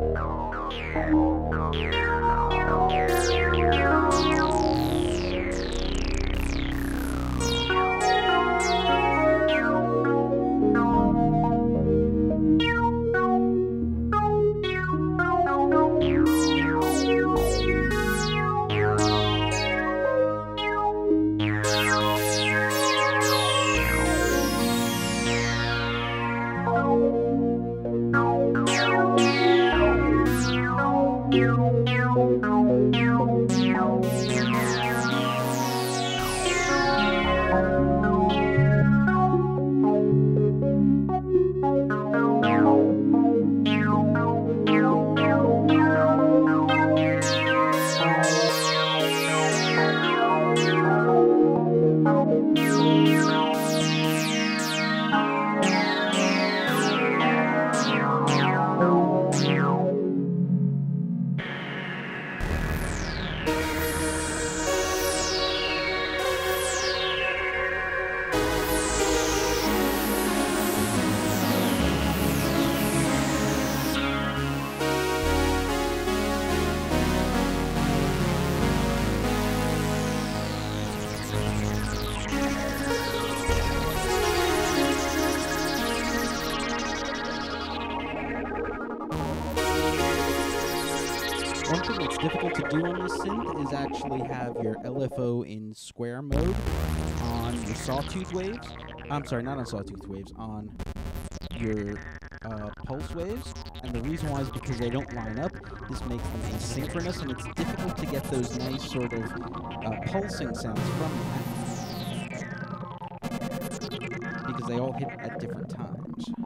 One thing that's difficult to do on this synth is actually have your LFO in square mode on your sawtooth waves. I'm sorry, not on sawtooth waves, on your uh, pulse waves. And the reason why is because they don't line up. This makes them asynchronous, and it's difficult to get those nice sort of uh, pulsing sounds from that. Because they all hit at different times.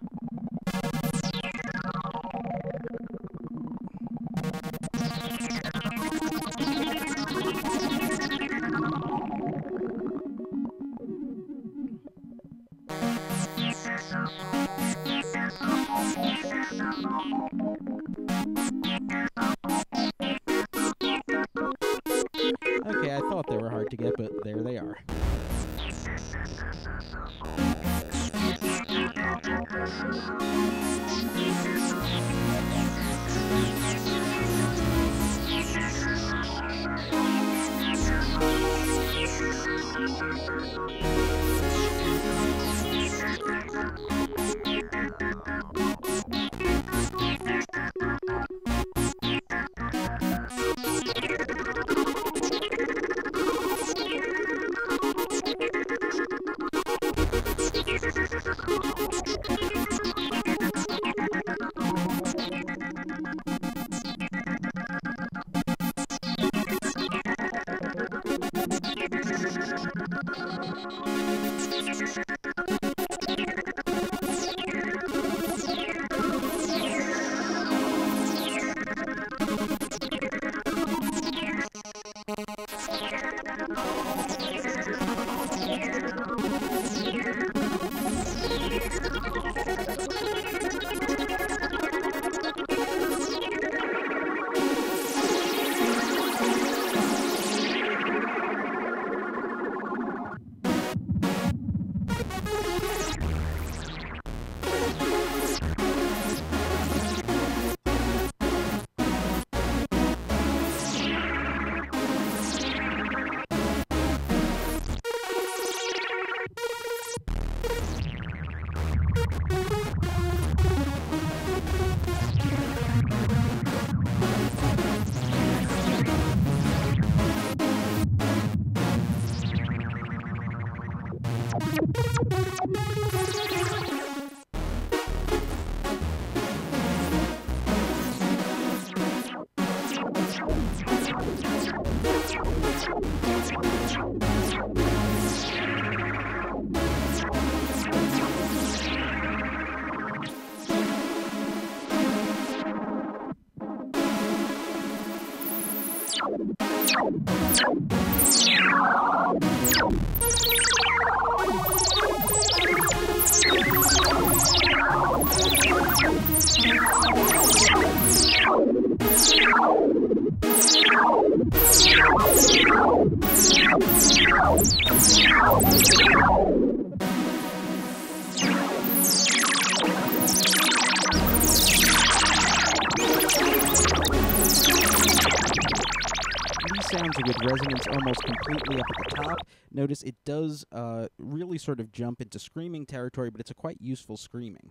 These sounds with resonance almost completely up at the top. Notice it does uh, really sort of jump into screaming territory, but it's a quite useful screaming.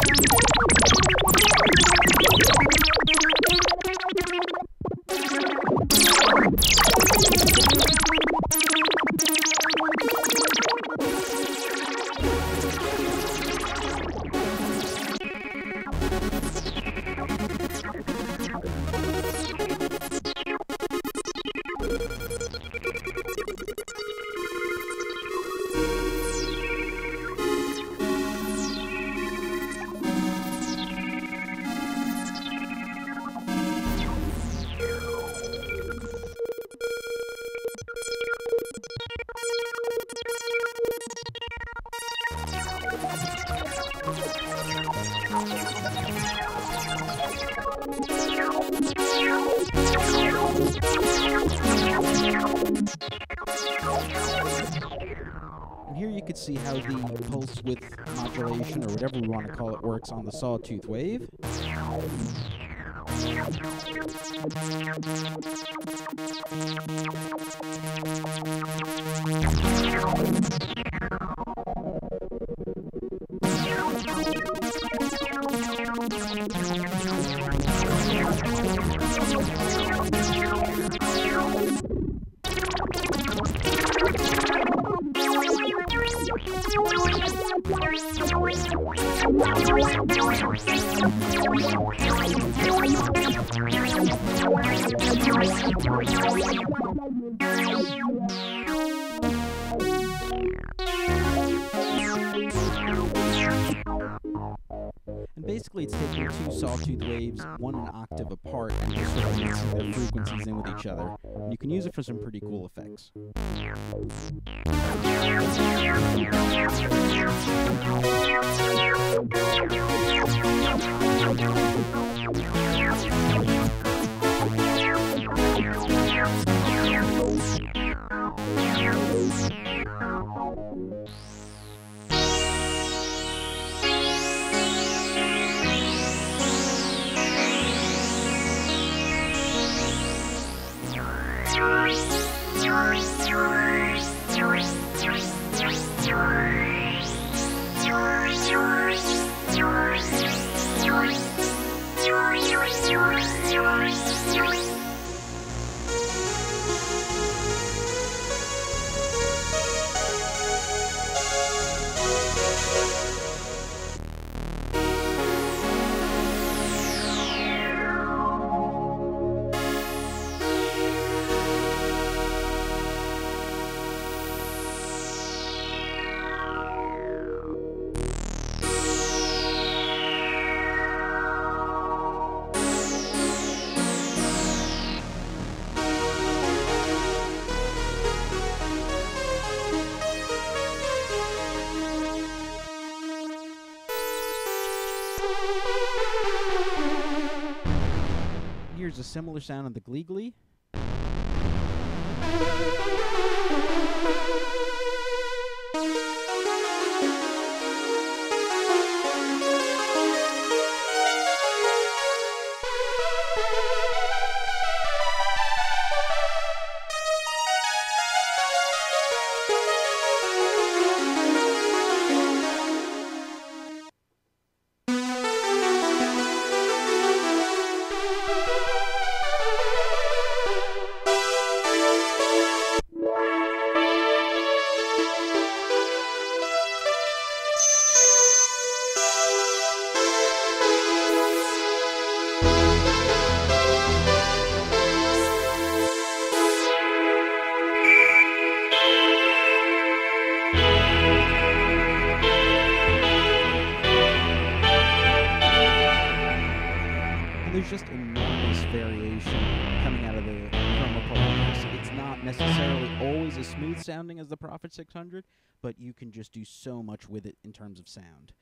you could see how the pulse width modulation, or whatever we want to call it, works on the sawtooth wave. It's taking two sawtooth waves, one an octave apart, and just sort of mixing their frequencies in with each other. You can use it for some pretty cool effects. A similar sound on the gligli. Prophet 600, but you can just do so much with it in terms of sound.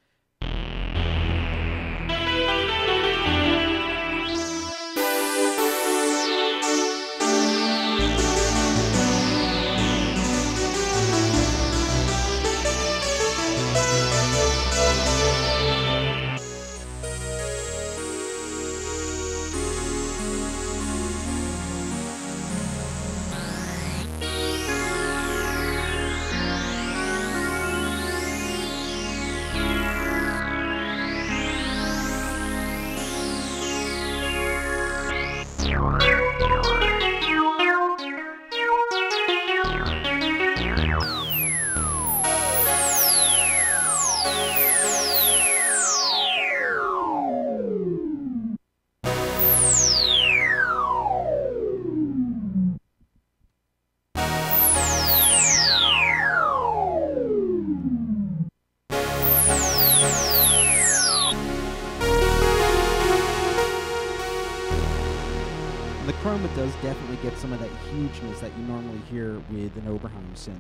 Chroma does definitely get some of that hugeness that you normally hear with an Oberheim synth.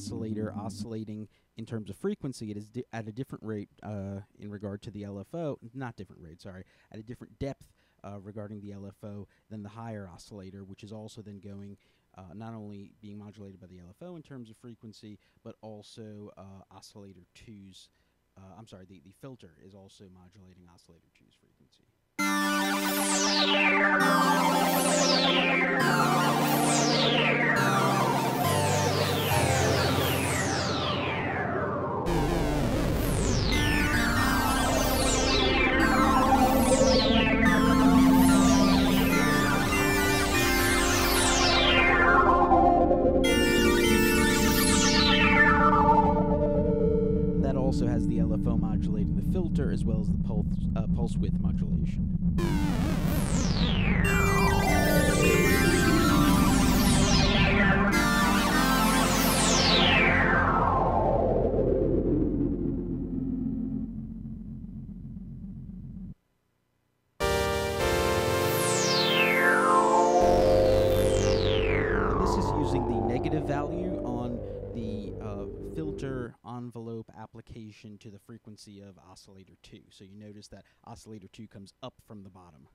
Oscillator oscillating in terms of frequency. It is at a different rate uh, in regard to the LFO, not different rate, sorry, at a different depth regarding the LFO than the higher oscillator, which is also then going uh, not only being modulated by the LFO in terms of frequency, but also uh, oscillator 2's. Uh, I'm sorry, the, the filter is also modulating oscillator 2's frequency. As well as the pulse, uh, pulse width modulation. envelope application to the frequency of oscillator 2. So you notice that oscillator 2 comes up from the bottom.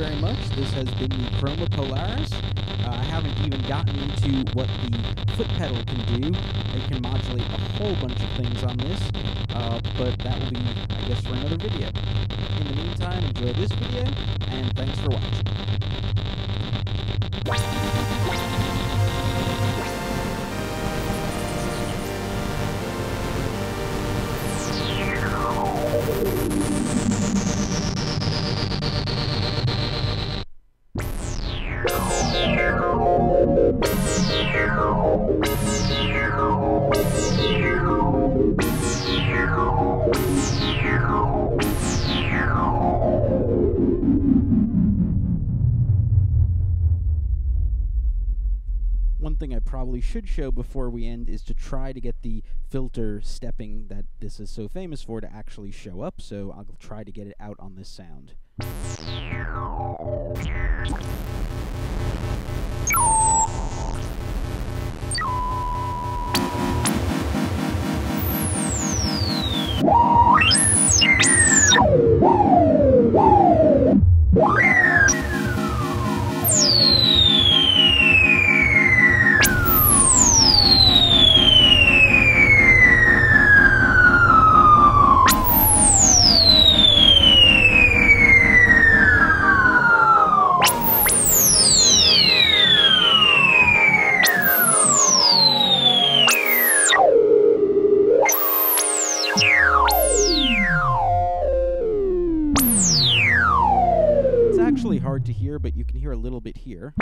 Very much. This has been the Chroma Polaris. Uh, I haven't even gotten into what the foot pedal can do. It can modulate a whole bunch of things on this, uh, but that will be, I guess, for another video. In the meantime, enjoy this video, and thanks for watching. Probably should show before we end is to try to get the filter stepping that this is so famous for to actually show up, so I'll try to get it out on this sound. hear, but you can hear a little bit here.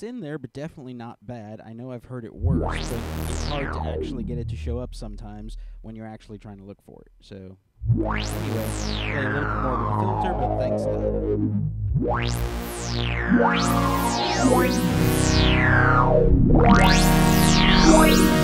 It's in there, but definitely not bad. I know I've heard it worse, but it's hard to actually get it to show up sometimes when you're actually trying to look for it. So anyway, play a little more with the filter, but thanks a lot.